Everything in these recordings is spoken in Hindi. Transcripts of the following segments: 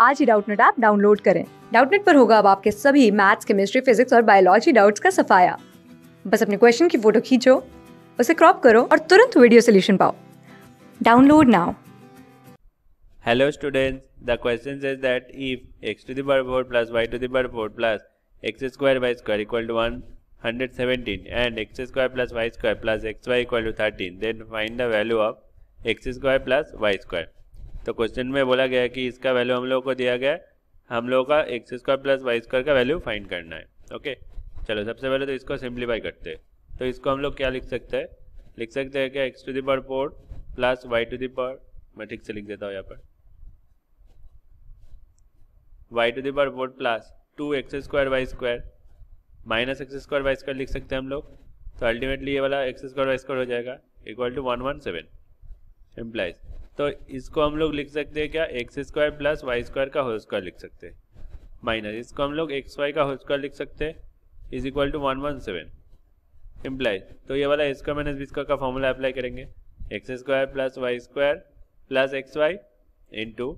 आज ही डाउटनेट ऐप डाउनलोड करें डाउटनेट पर होगा अब आपके सभी मैथ्स केमिस्ट्री फिजिक्स और बायोलॉजी डाउट्स का सफाया बस अपने क्वेश्चन की फ़ोटो खींचो उसे क्रॉप करो और तुरंत वीडियो सोल्यूशन पाओ download now Hello students, the question says that if x to the power 4 plus y to the power 4 plus x square y square equal to 117 and x square plus y square plus xy equal to 13 then find the value of x square plus y square. तो क्वेश्चन में बोला गया है कि इसका वैल्यू हम लोगों को दिया गया है। हम लोगों का x square plus y square का वैल्यू फाइंड करना है। ओके चलो, सबसे पहले तो इसको सिंप्लीफाई करते हैं। तो इसको हम लोग क्या लिख सकते हैं? लिख सकते हैं क्या? X to the power four plus y to the power मैं ठीक से लिख देता हूँ यहाँ पर। Y to the power four plus two x square y square minus x square y square लिख सकते हैं हम लोग। तो अल्टीमेटली ये वाला एक्स स्क्वायर वाई स्क्वायर हो जाएगा equal to one one seven implies तो इसको हम लोग लिख सकते हैं क्या? X square plus y square का होल स्क्वायर लिख सकते हैं। माइनस इसको हम लोग एक्स वाई का होल स्क्वायर लिख सकते हैं। Is equal to one one seven implies तो ये वाला इसका माइनस बी स्क्वायर का फॉर्मूला अप्लाई करेंगे। X square plus y square plus x y into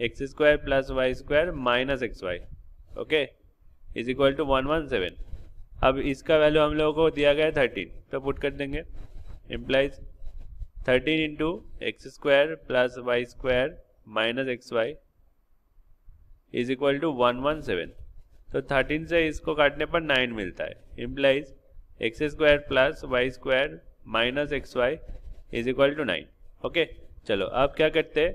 x square plus y square minus x y okay is equal to one one seven अब इसका वैल्यू हम लोगों को दिया गया है थर्टीन तो पुट कर देंगे। Implies thirteen into x square plus y square minus x y is equal to one one seven तो थर्टीन से इसको काटने पर नाइन मिलता है। Implies x square plus y square minus x y is equal to nine okay चलो, अब क्या करते हैं?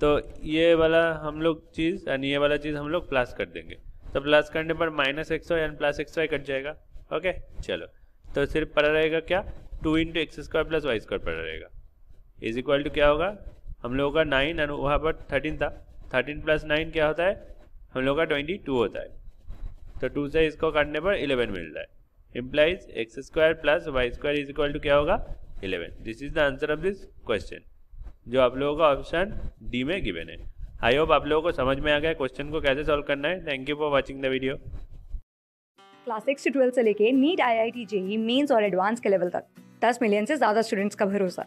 तो ये वाला हम लोग चीज़, यानी ये वाला चीज़ हम लोग प्लस कर देंगे। तो प्लस करने पर minus x y and plus x y cut जाएगा। ओके चलो। तो सिर्फ़ पड़ा रहेगा क्या? Two into x square plus y square पड़ा रहेगा। इज़ इक्वल टू क्या होगा? हम लोगों का नाइन एंड वहाँ पर थर्टीन था। थर्टीन प्लस नाइन क्या होता है? हम लोग का ट्वेंटी टू होता है। तो टू से इसको काटने पर इलेवन मिलता है। Implies x square plus y square is equal to क्या होगा? Eleven this is the answer of this question जो आप लोगों का ऑप्शन डी में गिवन है। आई होप आप लोगों को समझ में आ गया क्वेश्चन को कैसे सॉल्व करना है। Thank you for watching the video class six से ट्वेल्थ से लेके NEET I I T JEE mains और एडवांस के लेवल तक। दस मिलियन से ज़्यादा स्टूडेंट्स का भरोसा।